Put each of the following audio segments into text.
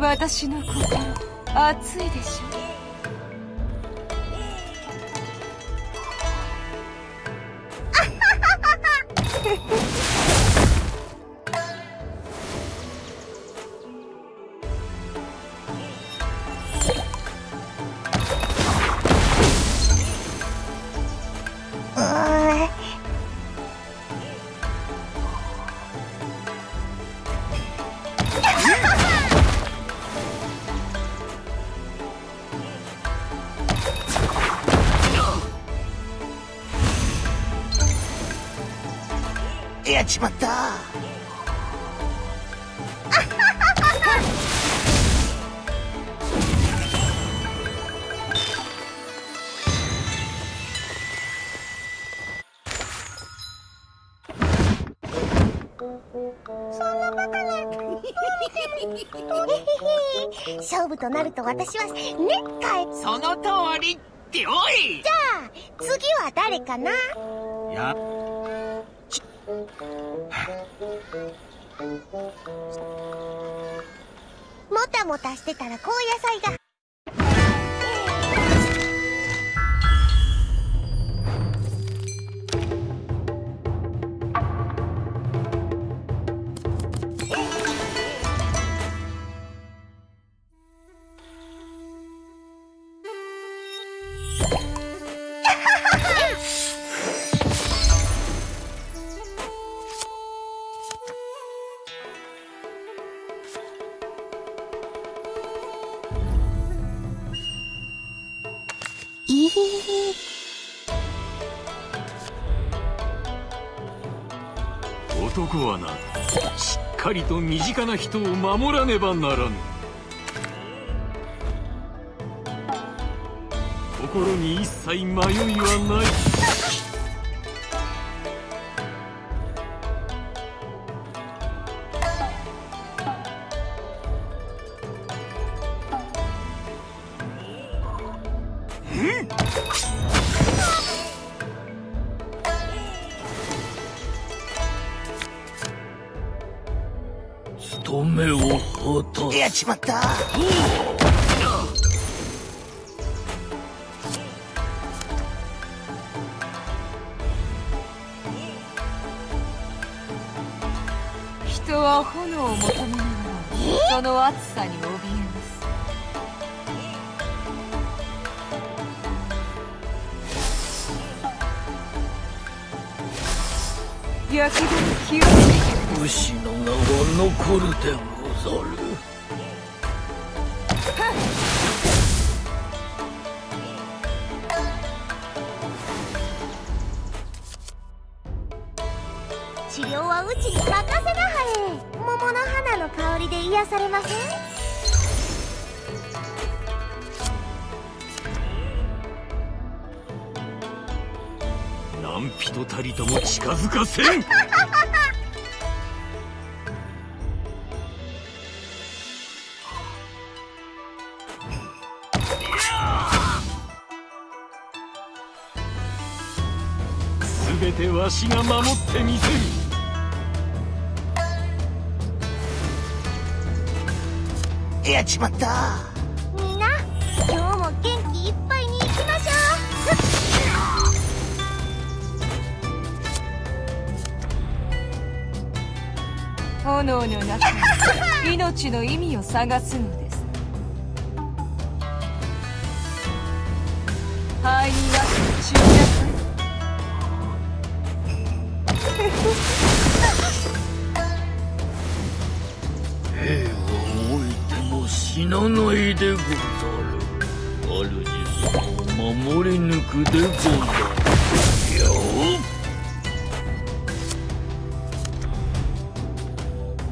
私の心熱いでしょちまった。勝負となると私はねっかいその通りっておい。じゃあ次は誰かな？やもたもたしてたら高野菜が。しっかりと身近な人を守らねばならぬ。心に一切迷いはない。果たやっちまった。人は炎を求めながらその暑さに怯えます。やけどに気をつけて武士の名は残るでござる治療はうちに任せなはれ。桃の花の香りで癒されません？何人たりとも近づかせん。全てわしが守ってみせる。やっちまった。みんな今日も元気いっぱいに行きましょ 炎の中に命の意味を探すのです肺には注意なさ死なないでござる主様を守り抜くでござる。よ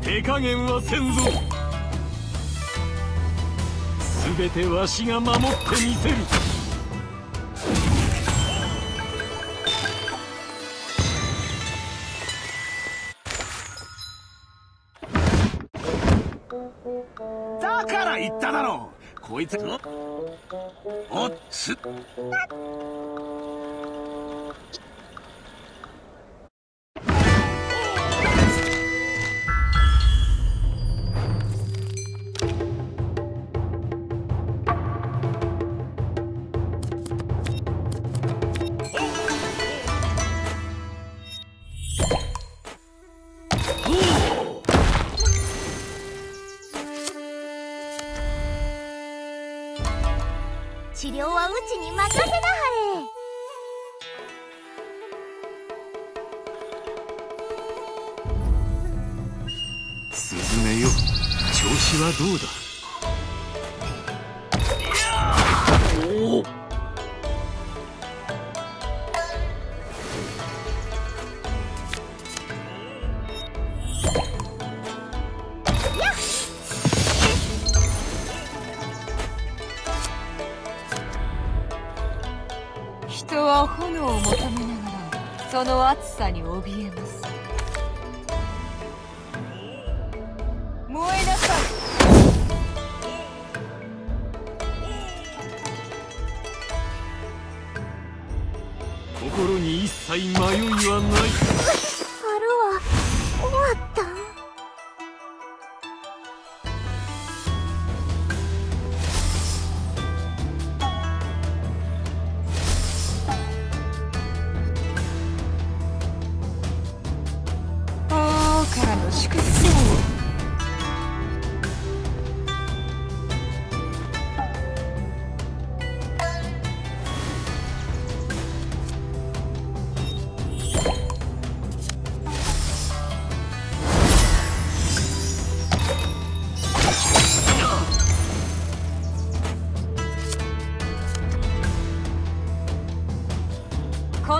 手加減はせんぞ。全てわしが守ってみせる。言っただろう。こいつ。おっつ。っ治療はうちに任せなはれ。スズメよ調子はどうだ？に怯えます。燃えなさい。心に一切迷いはない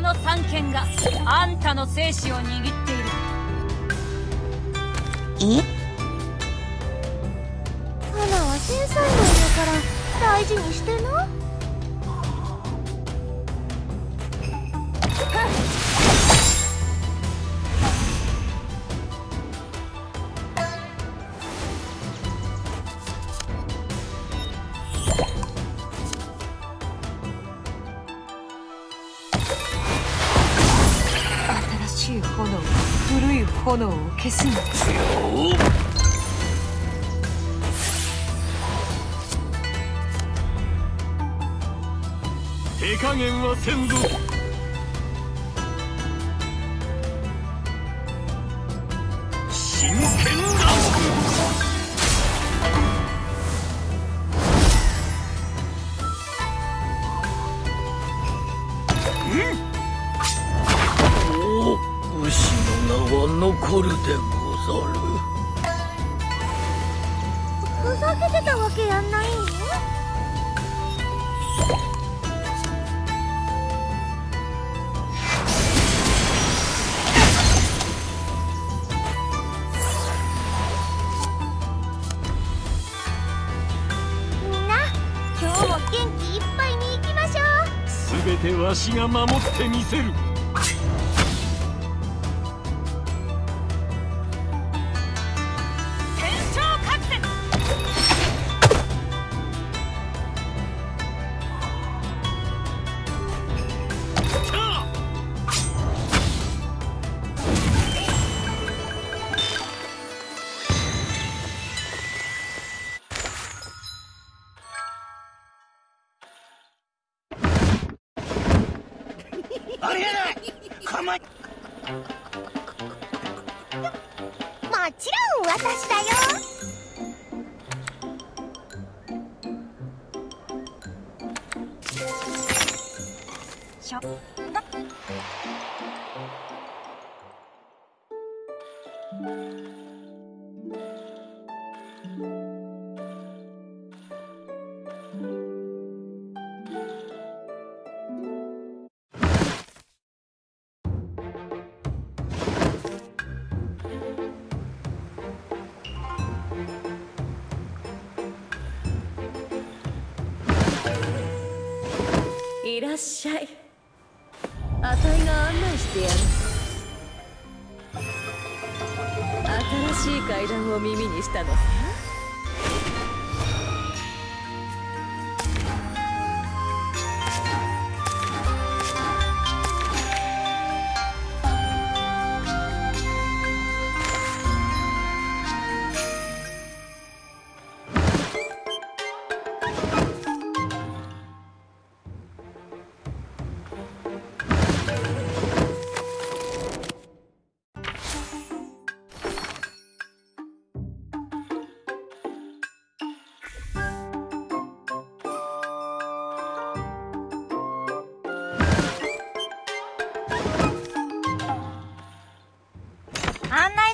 の三剣があんたの生死を握っている。花は繊細なんやから大事にしてな炎を消すのです手加減はせんぞ真剣名は残るでござる。ふざけてたわけやんないんみんな今日も元気いっぱいに行きましょう。全てわしが守ってみせるありえない。かまもちろん私だよ。しょいあたいが案内してやる。新しい階段を耳にしたの。さ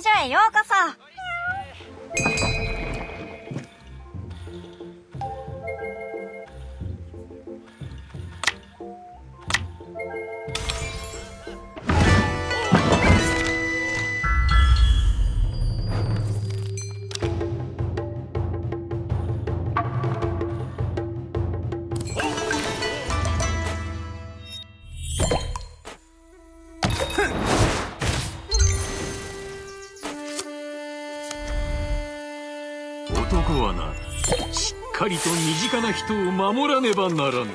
所へようこそ。はなしっかりと身近な人を守らねばならぬ。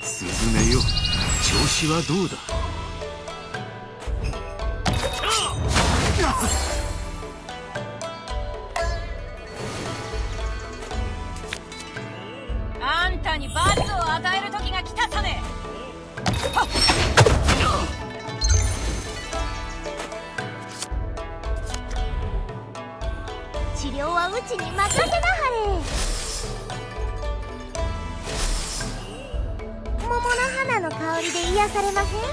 スズメよ。調子はどうだ？この花の香りで癒されません、うん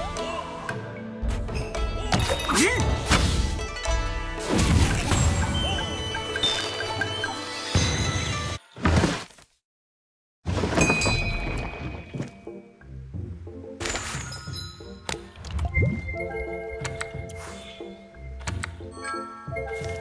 うん